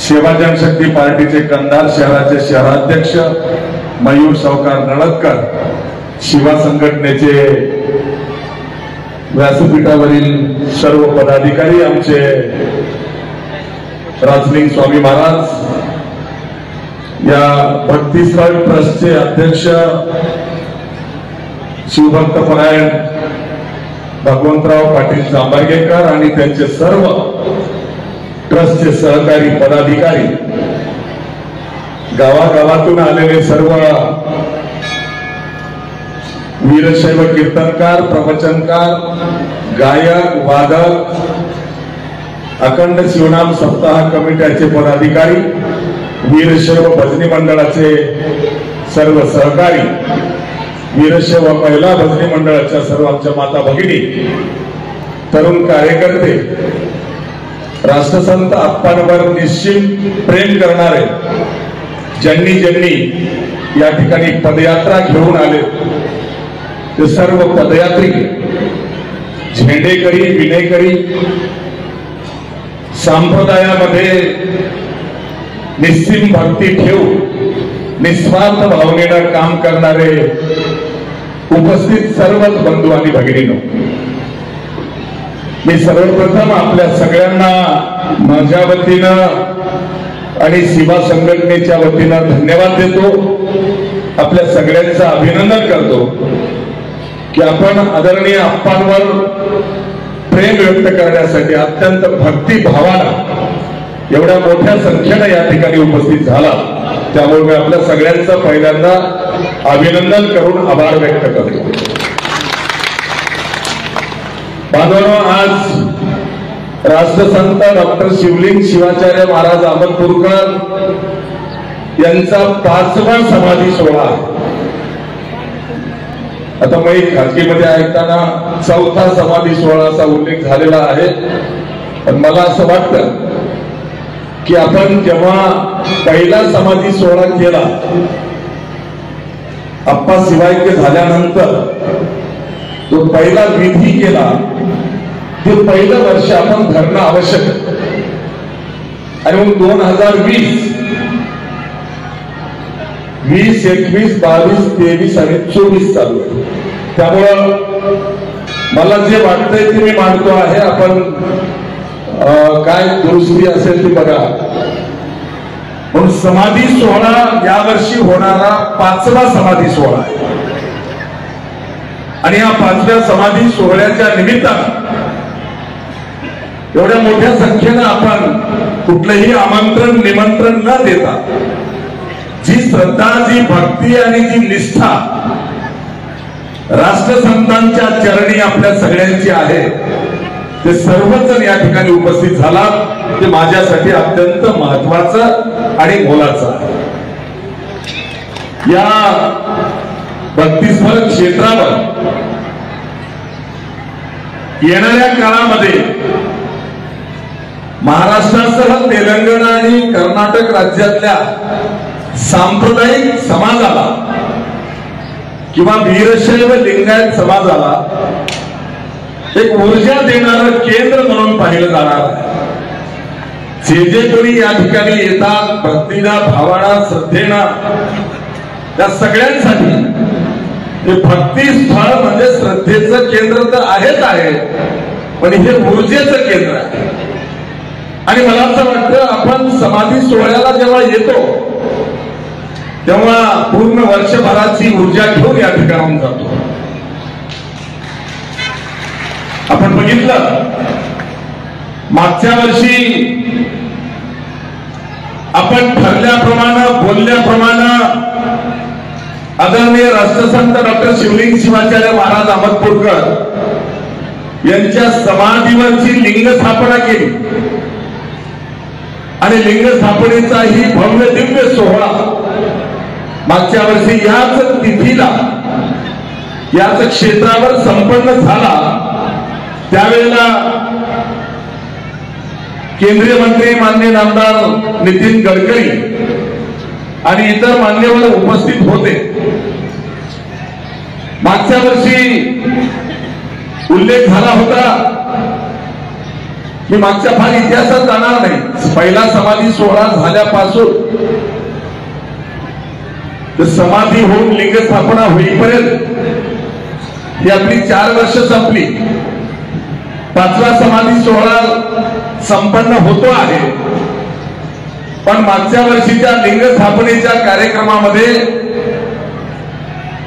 सेवा जनशक्ती पार्टीचे कंदार शहराचे शहराध्यक्ष मयूर सावकार नळदकर शिवा संघटनेचे व्यासपीठावरील सर्व पदाधिकारी आमचे राजलिंग स्वामी महाराज या भक्तीस्थळ ट्रस्टचे अध्यक्ष शिवभक्त परायण भगवंतराव पाटील जांभारगेकर आणि त्यांचे सर्व ट्रस्टचे सहकारी पदाधिकारी गावागावातून आलेले सर्व वीरशैव कीर्तनकार प्रवचनकार गायक वादक अखंड शिवनाम सप्ताह कमिट्याचे पदाधिकारी वीरशैव भजनी मंडळाचे सर्व सहकारी वीरशैव पहिला भजनी मंडळाच्या सर्व आमच्या माता भगिनी तरुण कार्यकर्ते राष्ट्रसंत आप्पांवर निश्चित प्रेम करणारे ज्यांनी ज्यांनी या ठिकाणी पदयात्रा घेऊन आले ते सर्व पदयात्री झेंडेकरी विनेकरी संप्रदायामध्ये निस्सीम भक्ती ठेवून निस्वार्थ भावनेनं काम करणारे उपस्थित सर्वच बंधू आणि भगिनीनो मी सर्वप्रथम आपल्या सगळ्यांना माझ्या वतीनं आणि सीमा संघटनेच्या वतीनं धन्यवाद देतो. आपल्या सगळ्यांचं अभिनंदन करतो. की आपण आदरणीय आप्पांवर प्रेम व्यक्त करण्यासाठी अत्यंत भक्तिभावानं एवढ्या मोठ्या संख्येनं या ठिकाणी उपस्थित झाला. त्यामुळे मी आपल्या सगळ्यांचं पहिल्यांदा अभिनंदन करून आभार व्यक्त करतो. बांधवांनो आज राष्ट्रसंत डॉक्टर शिवलिंग शिवाचार्य महाराज अहमदपूरकर यांचा पाचवा समाधी सोहळा आता मी खाजगीमध्ये ऐकताना चौथा समाधी सोहळाचा उल्लेख झालेला आहे. पण मला असं वाटतं की आपण जेव्हा पहिला समाधी सोहळा केला आप्पा शिवायके झाल्यानंतर जो पहिला विधी केला ते पहिलं वर्ष आपण धरणं आवश्यक आणि मग दोन हजार वीस वीस एकवीस बावीस तेवीस आणि चोवीस चालू आहे. त्यामुळं मला जे वाटतंय ते मी मांडतो आहे. आपण अं, काय दुरुस्ती असेल ती बघा. म्हणून समाधी सोहळा यावर्षी होणारा पाचवा समाधी सोहळा आहे. आणि या पाचव्या समाधी सोहळ्याच्या निमित्तानं एवढ्या मोठ्या संख्येनं आपण कुठलंही आमंत्रण निमंत्रण न देता जी श्रद्धा जी भक्ती आणि जी निष्ठा राष्ट्रसंतांच्या चरणी आपल्या सगळ्यांची आहे ते सर्वजण या ठिकाणी उपस्थित झाला ते माझ्यासाठी अत्यंत महत्वाचं आणि मोलाचं आहे. या बत्तीसभर क्षेत्रावर येणाऱ्या काळामध्ये महाराष्ट्रासह तेलंगणा आणि कर्नाटक राज्यातल्या सांप्रदायिक समाजाला किंवा वीरशैव लिंगायत समाजाला एक ऊर्जा देणारं केंद्र म्हणून पाहिलं जाणार जे जे कोणी या ठिकाणी येतात भक्तीना भावाना श्रद्धेना त्या सगळ्यांसाठी हे भक्ती स्थळ म्हणजे श्रद्धेचं केंद्र तर आहेच आहे पण हे ऊर्जेचं केंद्र आहे. आणि मला असं वाटतं आपण समाधी सोहळ्याला जेव्हा येतो तेव्हा पूर्ण वर्षभराची ऊर्जा घेऊन या ठिकाणाहून जातो. आपण बघितलं मागच्या वर्षी आपण ठरल्याप्रमाणे बोलल्याप्रमाणे आदरणीय राष्ट्रसंत डॉक्टर शिवलिंग शिवाचार्य महाराज अहमदपूरकर यांच्या समाधीवरची लिंग स्थापना केली. आणि लिंग स्थापनेचा ही भव्य दिव्य सोहळा मागच्या वर्षी याच तिथीला याच क्षेत्रावर संपन्न झाला. त्यावेळेला केंद्रीय मंत्री मान्य नामदार नितीन गडकरी आणि इतर मान्यवर उपस्थित होते. मागच्या वर्षी उल्लेख झाला होता की मागच्या फार इतिहासात जाणार नाही. पहिला समाधी सोहळा झाल्यापासून समाधी होऊन लिंग स्थापना होईपर्यंत ही आपली चार वर्ष संपली. पाचवा समाधी सोहळा संपन्न होतो आहे. पण मागच्या वर्षीच्या लिंग स्थापनेच्या कार्यक्रमामध्ये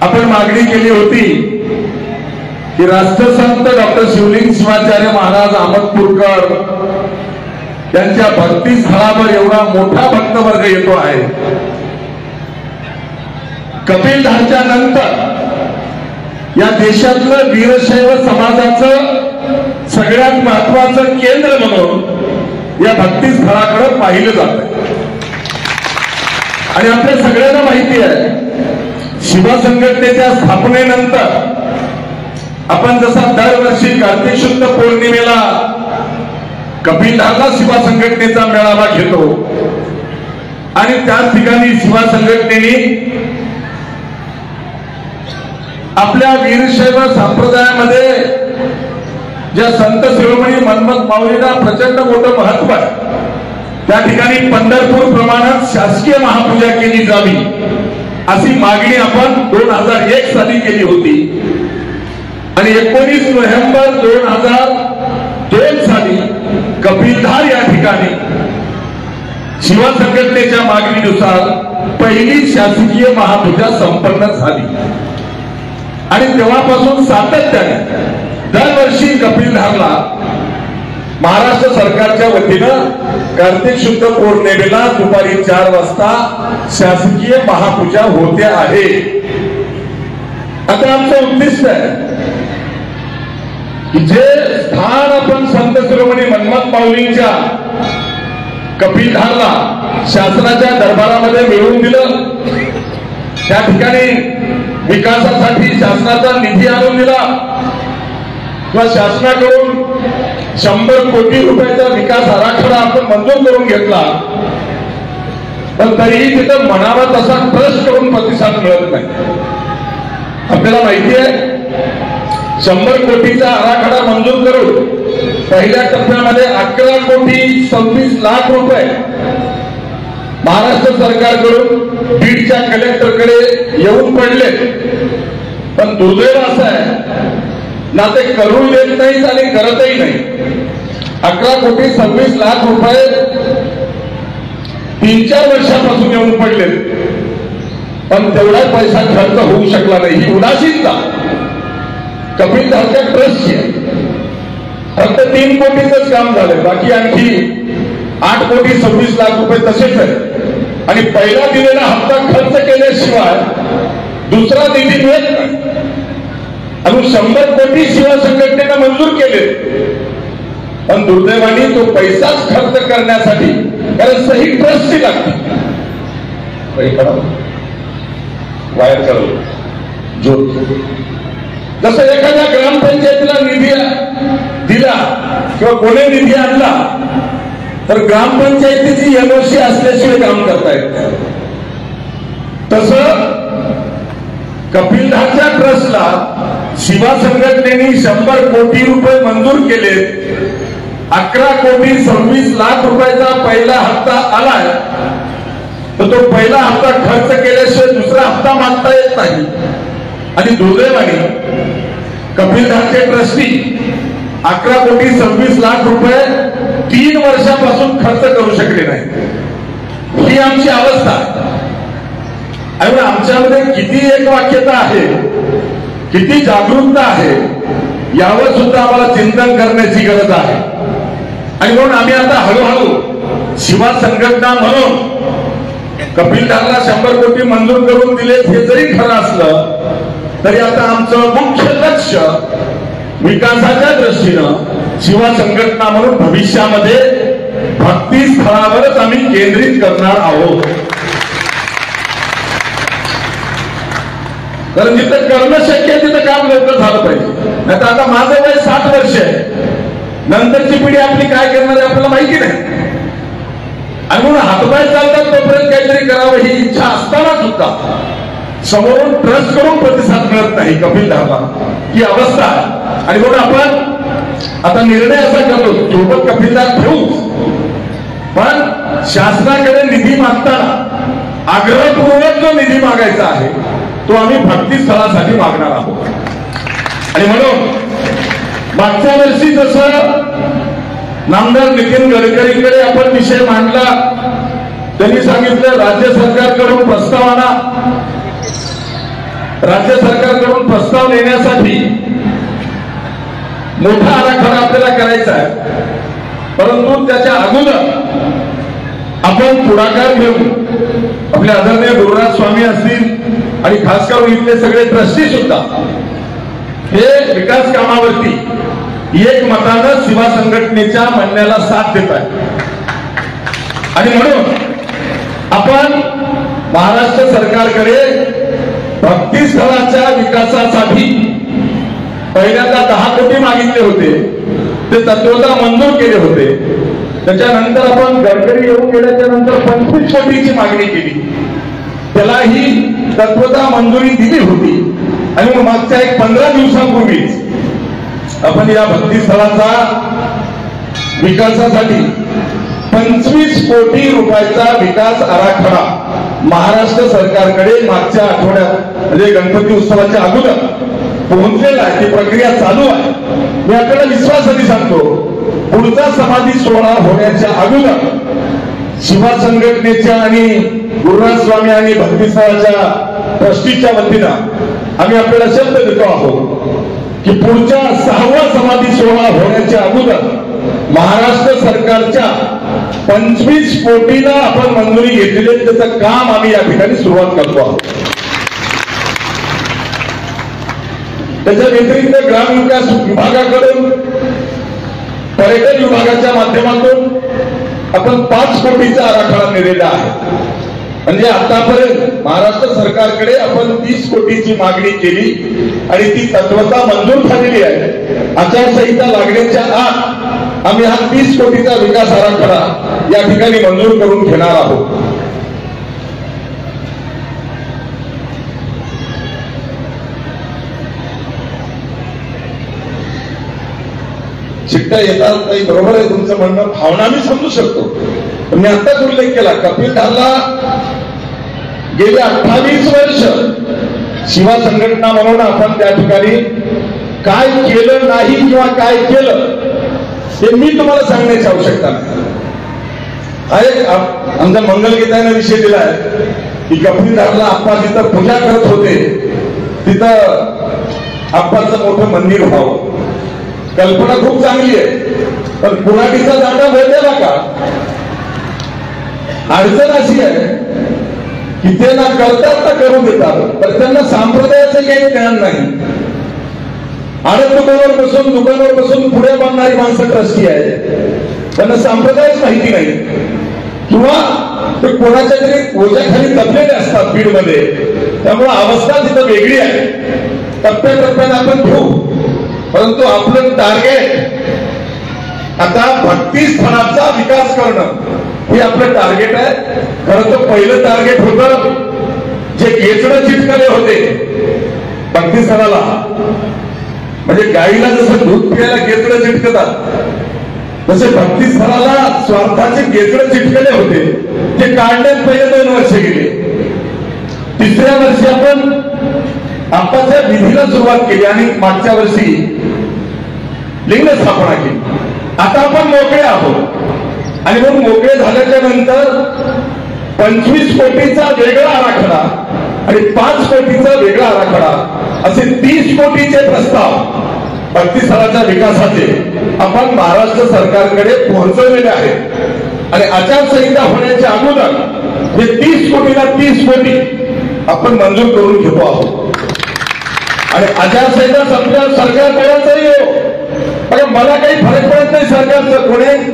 आपण मागणी केली होती की राष्ट्रसंत डॉक्टर शिवलिंग शिवाचार्य महाराज अहमदपूरकर त्यांच्या भक्ती स्थळावर एवढा मोठा भक्तवर्ग येतो आहे. कपिलधारच्या नंतर या देशातलं वीरशैव समाजाचं सगळ्यात महत्वाचं केंद्र म्हणून या भक्ती स्थळाकडे पाहिलं जात आणि आपल्या सगळ्यांना माहिती आहे शिवा संघटनेच्या स्थापनेनंतर आपण जसा दरवर्षी कार्तिक शुद्ध पौर्णिमेला कपिलधारला शिवा संघटनेचा मेळावा घेतो. आणि त्याच ठिकाणी शिवा संघटनेने आपल्या वीरशैव संप्रदायामध्ये ज्या संत शिरोमणी मनमत माऊलीला प्रचंड मोठं महत्त्व आहे. त्या ठिकाणी पंढरपूर प्रमाणात शासकीय महापूजा केली जावी अशी मागणी आपण दोन हजार एक साली केली होती. आणि एकोणीस नोव्हेंबर दोन हजार दोन साली कपिलधार या ठिकाणी शिवसंघटनेच्या मागणीनुसार पहिली शासकीय महापूजा संपन्न झाली. आणि तेव्हापासून सातत्याने दरवर्षी कपिलधारला महाराष्ट्र सरकारच्या वतीनं कार्तिक शुद्ध पौर्णिमेला दुपारी चार वाजता शासकीय महापूजा होते आहे. आता आमचं उद्दिष्ट आहे जे स्थान आपण संत शिरोमणी मनमत माऊलींच्या कपिलधारला शासनाच्या दरबारामध्ये मिळवून दिलं त्या ठिकाणी विकासासाठी शासनाचा निधी आणून दिला किंवा शासनाकडून शंभर कोटी रुपयाचा विकास आराखडा आपण मंजूर करून घेतला. पण तरीही तिथं म्हणावा तसा ट्रस्ट करून प्रतिसाद मिळत नाही. आपल्याला माहिती आहे शंभर कोटीचा आराखडा मंजूर करून पहिल्या टप्प्यामध्ये अकरा कोटी सव्वीस लाख रुपये महाराष्ट्र सरकारकडून बीडच्या कलेक्टरकडे येऊन पडले. पण दुर्दैव असं आहे ना ते करून देत नाहीत आणि करतही नाही अकरा कोटी सव्वीस लाख रुपये तीन चार वर्षापासून येऊन पडले पण तेवढा पैसा खर्च होऊ शकला नाही. ही उदासीनता. कपिल धारच्या ट्रस्टची फक्त तीन कोटीच काम झालंय. बाकी आणखी आठ कोटी सव्वीस लाख रुपये तसेच आहेत. आणि पहिला दिलेला हप्ता खर्च केल्याशिवाय दुसरा निधी मिळत नाही. अजून शंभर कोटी शिवा संघटनेनं मंजूर केले. पण दुर्दैवाने तो पैसाच खर्च करण्यासाठी कारण सही ट्रस्टची लागते. वायर करू. ज्योत जसं एखाद्या ग्रामपंचायतीला निधी दिला किंवा कोणी निधी आणला तर ग्रामपंचायतीची एमओसी असल्याशिवाय काम करता येत तस कपिलधारच्या ट्रस्टला शिवा संघटनेने शंभर कोटी रुपये मंजूर केले. अकरा कोटी सव्वीस लाख रुपयाचा पहिला हप्ता आलाय. तर तो पहिला हप्ता खर्च केल्याशिवाय दुसरा हप्ता मागता येत नाही. आणि दुर्दैवाने कपिलधारचे ट्रस्टी अकरा कोटी सव्वीस लाख रुपये तीन वर्षापासून खर्च करू शकले नाही ही आमची अवस्था. आहे आमच्यामध्ये किती एक वाक्यता आहे. किती जागरूकता आहे यावर सुद्धा आम्हाला चिंतन करण्याची गरज आहे. आणि म्हणून आम्ही आता हळूहळू शिवा संघटना म्हणून कपिलदारला शंभर कोटी मंजूर करून दिले हे जरी खरं असलं तरी आता आमचं मुख्य लक्ष विकासाच्या दृष्टीनं शिवा संघटना म्हणून भविष्यामध्ये भक्ती स्थळावरच आम्ही केंद्रित करणार आहोत. कारण जिथं करणं शक्य आहे तिथं काम लवकर झालं पाहिजे. नाही तर आता माझं वय साठ वर्ष आहे. नंतरची पिढी आपली काय करणार आहे आपल्याला माहिती नाही. आणि म्हणून हातपाय चालतात तोपर्यंत काहीतरी करावं ही इच्छा असताना सुद्धा. समोरून ट्रस्ट करून प्रतिसाद मिळत नाही कपिल धाबा ही अवस्था. आणि म्हणून आपण आता निर्णय असा करतो सोबत कपिलदार ठेवू. पण शासनाकडे निधी मागताना आग्रहपूर्वक जो निधी मागायचा आहे तो आम्ही भक्ती स्थळासाठी मागणार आहोत. आणि म्हणून मागच्या वर्षी जसं नामदार नितीन गडकरींकडे आपण विषय मांडला त्यांनी सांगितलं राज्य सरकारकडून प्रस्ताव आणा राज्य सरकारकडून प्रस्ताव नेण्यासाठी मोठा आराखडा आपल्याला करायचा आहे. परंतु त्याच्या अगोदर आपण पुढाकार घेऊन आपले आदरणीय गुरुराज स्वामी असतील आणि खास करून इथले सगळे ट्रस्टी सुद्धा हे विकास कामावरती एक मतानं शिवा संघटनेच्या म्हणण्याला साथ देत आहे आणि म्हणून आपण महाराष्ट्र सरकारकडे भक्तीस्थळाच्या विकासासाठी पहिल्यांदा दहा कोटी मागितले होते ते तत्वता मंजूर केले होते. त्याच्यानंतर आपण गडकरी येऊन गेल्याच्यानंतर पंचवीस कोटीची मागणी केली. त्यालाही तत्वता मंजुरी दिली होती. आणि मग मागच्या एक पंधरा दिवसांपूर्वीच आपण या भक्तीस्थळाचा विकासासाठी पंचवीस कोटी रुपयाचा विकास आराखडा महाराष्ट्र सरकारकडे मागच्या आठवड्यात म्हणजे गणपती उत्सवाच्या अगोदर पोहोचलेला आहे. ती प्रक्रिया चालू आहे. मी आपल्याला विश्वासाने सांगतो पुढचा समाधी सोहळा होण्याच्या अगोदर शिवा संघटनेच्या आणि गुरुनाथ स्वामी आणि भक्तीस्थळाच्या ट्रस्टीच्या वतीनं आम्ही आपल्याला शब्द देतो आहोत की पुढच्या सहावा समाधी सोहळा होण्याच्या अगोदर महाराष्ट्र सरकारच्या पंचवीस कोटीला आपण मंजुरी घेतलेली त्याचं काम आम्ही या ठिकाणी सुरुवात करतो आहोत. त्याच्या व्यतिरिक्त ग्रामविकास विभागाकडून पर्यटन विभागाच्या माध्यमातून आपण पाच कोटीचा आराखडा दिलेला आहे. म्हणजे आतापर्यंत महाराष्ट्र सरकारकडे आपण तीस कोटीची मागणी केली आणि ती तत्वता मंजूर झालेली आहे. आचारसंहिता लागण्याच्या आत आम्ही हा तीस कोटीचा विकास आराखडा या ठिकाणी मंजूर करून घेणार आहोत. शिकता येतात काही बरोबर आहे तुमचं म्हणणं. भावना मी समजू शकतो. पण मी आताच उल्लेख केला कपिल धारला गेली अठ्ठावीस वर्ष शिवा संघटना म्हणून आपण त्या ठिकाणी काय केलं नाही किंवा काय केलं हे मी तुम्हाला सांगण्याची आवश्यकता नाही. हा एक आप- आमच्या मंगलगीताने विषय दिलाय की कपिल धारला आप्पा जिथं पूजा करत होते तिथं आप्पाचं मोठं मंदिर व्हावं. कल्पना खूप चांगली आहे. पण कुणाटीचा जागा भेटेला का? अडचण अशी आहे की ते ना करतात ना करू देतात तर त्यांना सांप्रदायाचं काही ज्ञान नाही. आडत दुकानावर बसून दुकानावर बसून पुढे बांधणारी माणसं ट्रस्टी आहेत. त्यांना सांप्रदायच माहिती नाही. किंवा ते कोणाच्या तरी ओझ्याखाली दबलेले असतात बीडमध्ये. त्यामुळे अवस्था तिथं वेगळी आहे. टप्प्याटप्प्याने आपण घेऊ परंतु आपलं टार्गेट आता भक्ती स्थळाचा विकास करणं हे आपलं टार्गेट आहे. खरं तर पहिलं टार्गेट होतं जे गेचडं चिटकले होते भक्ती स्थळाला म्हणजे गाईला जसं दूध पियाला गेचडं चिटकतात तसे भक्ती स्थळाला स्वार्थाचे गेचडं चिटकले होते. ते काढण्यात पहिले दोन वर्ष गेले. तिसऱ्या वर्षी आपण आपाच्या विधीला सुरुवात केली आणि मागच्या वर्षी लिंग स्थापना केली. आता आपण मोकळे आहोत. आणि मग मोकळे झाल्याच्यानंतर पंचवीस कोटीचा वेगळा आराखडा आणि पाच कोटीचा वेगळा आराखडा असे तीस कोटीचे प्रस्ताव भक्तीस्थळाच्या विकासाचे आपण महाराष्ट्र सरकारकडे पोहोचवलेले आहेत. आणि आचारसंहिता होण्याच्या अगोदर हे तीस कोटीला तीस कोटी आपण मंजूर करून घेतो आहोत. आणि आचारसंहिता संपल्यावर सरकार तरी येऊ अरे मला काही फरक पडत नाही सरकारचं. कोणी?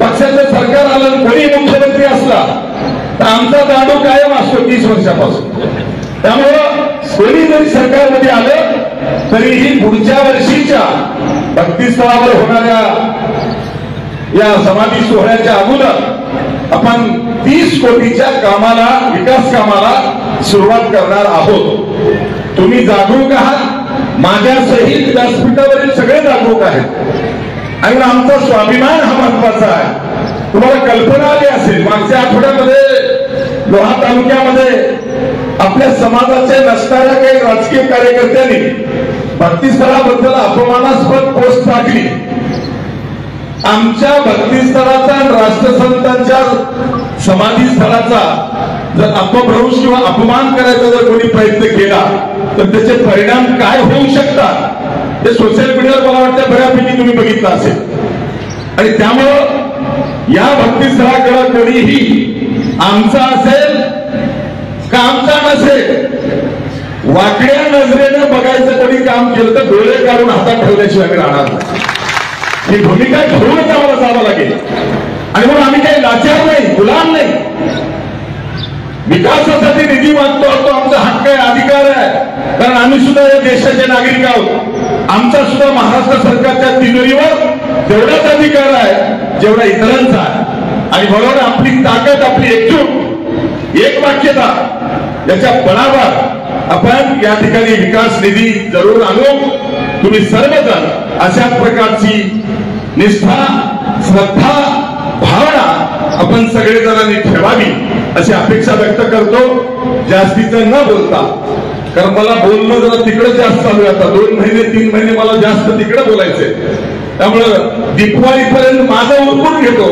पक्षाचं सरकार आलं कोणी मुख्यमंत्री असला तर आमचा दाडू कायम असतो तीस वर्षापासून. त्यामुळं कोणी जरी सरकारमध्ये आलं तरीही पुढच्या वर्षीच्या भक्तीस्थळावर होणाऱ्या या समाधी सोहळ्याच्या अगोदर आपण तीस कोटीच्या कामाला विकास कामाला सुरुवात करणार आहोत. तुम्ही जागरूक आहात. माझ्या सहित व्यासपीठावरील सगळे जागरूक आहेत. आणि आमचा स्वाभिमान हा महत्त्वाचा आहे. तुम्हाला कल्पना आली असेल मागच्या आठवड्यामध्ये लोहा तालुक्यामध्ये आपल्या समाजाचे नसणाऱ्या काही राजकीय कार्यकर्त्यांनी भक्तीस्थळाबद्दल अपमानास्पद पोस्ट टाकली. आमच्या भक्तीस्थळाचा राष्ट्रसंतांच्या समाधी स्थळाचा जर अपभ्रंश किंवा अपमान करायचा जर कोणी प्रयत्न केला तर त्याचे परिणाम काय होऊ शकतात? ते सोशल मीडियावर मला वाटतं बऱ्यापैकी तुम्ही बघितलं असेल. आणि त्यामुळं या भक्तीस्थळाकडे कोणीही आमचा असेल का आमचा नसेल? वाकड्या नजरेनं बघायचं कोणी काम केलं तर डोळे काढून हातात ठेवल्याशिवाय आम्ही राहणार ही भूमिका घेऊनच आम्हाला जावं लागेल. आणि म्हणून आम्ही काही लाचार नाही गुलाम नाही. विकासासाठी निधी मागतो तो आमचा हक्क आहे अधिकार आहे. कारण आम्ही सुद्धा या देशाचे नागरिक आहोत. आमचा सुद्धा महाराष्ट्र सरकारच्या तिजोरीवर तेवढाच अधिकार आहे जेवढा इतरांचा आहे. आणि म्हणून आपली ताकद आपली एकजूट एक वाक्यता याच्या बळावर आपण या ठिकाणी विकास निधी जरूर आणू. तुम्ही सर्वजण अशाच प्रकारची निष्ठा श्रद्धा भावना आपण सगळेजणांनी ठेवावी. अशी अपेक्षा व्यक्त करतो जास्तीचं न बोलता. कारण मला बोलणं जरा तिकडे जास्त चालू आहे आता. दोन महिने तीन महिने मला जास्त तिकडे बोलायचे त्यामुळं दिपवाळीपर्यंत माझं उरकून घेतो.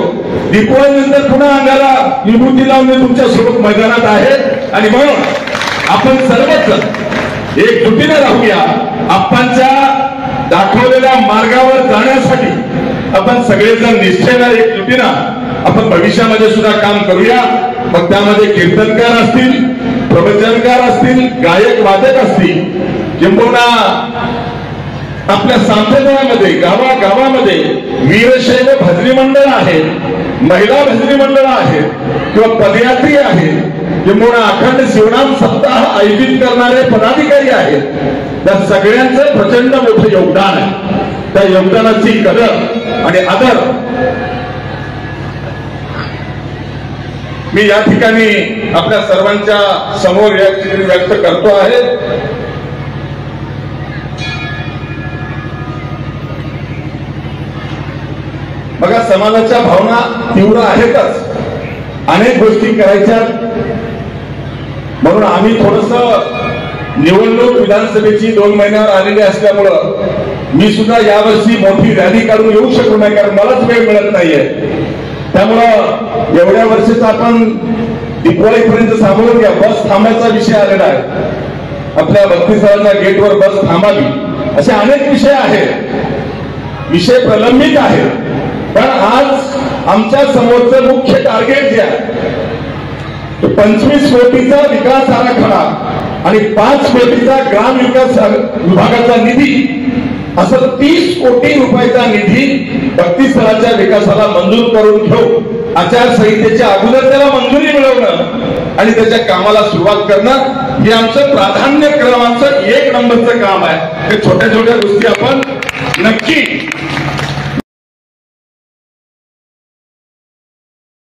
दिपवाळीनंतर पुन्हा अंगाला विभूती लावून तुमच्यासोबत मैदानात आहे. आणि म्हणून आपण सर्वच एक एकजुटीने राहूया. आप्पांच्या दाखवलेल्या मार्गावर जाण्यासाठी आपण सगळेजण निश्चयला एकजुटीनं आपण भविष्यामध्ये सुद्धा काम करूया. मग त्यामध्ये कीर्तनकार असतील प्रवचनकार असतील गायक वादक असतील किंबहुना आपल्या संप्रदायामध्ये गावागावामध्ये वीरशैव भजनी मंडळ आहे महिला भजनी मंडळ आहेत किंवा पदयात्री आहेत किंबहुना अखंड शिवनाम सप्ताह आयोजित करणारे पदाधिकारी आहेत. त्या सगळ्यांचं प्रचंड मोठं योगदान आहे. त्या योगदानाची कदर आणि आदर मी या ठिकाणी आपल्या सर्वांच्या समोर या ठिकाणी व्यक्त करतो आहे. बघा समाजाच्या भावना तीव्र आहेतच. अनेक गोष्टी करायच्या म्हणून आम्ही थोडस निवडणूक विधानसभेची दोन महिन्यावर आलेली असल्यामुळं मी सुद्धा यावर्षी मोठी रॅली काढून येऊ शकलो नाही कारण मलाच वेळ मिळत नाहीये. त्यामुळं एवढ्या वर्षीच आपण दिपवाळीपर्यंत सांभाळून घ्या. बस थांबायचा विषय आलेला आहे. आपल्या भक्तीस्थळाच्या गेटवर बस थांबावी. असे अनेक विषय आहेत. विषय प्रलंबित आहेत. पण आज आमच्या समोरचं मुख्य टार्गेट जे आहे पंचवीस कोटीचा विकास आराखडा आणि पाच कोटीचा ग्राम विकास विभागाचा निधी असं तीस कोटी रुपयाचा निधी भक्तीस्थळाच्या विकासाला मंजूर करून घेऊ. आचारसंहितेच्या अगोदर त्याला मंजुरी मिळवणं आणि त्याच्या कामाला सुरुवात करणं हे आमचं प्राधान्य क्रमांचं एक नंबरचं काम आहे. हे छोट्या छोट्या गोष्टी आपण नक्की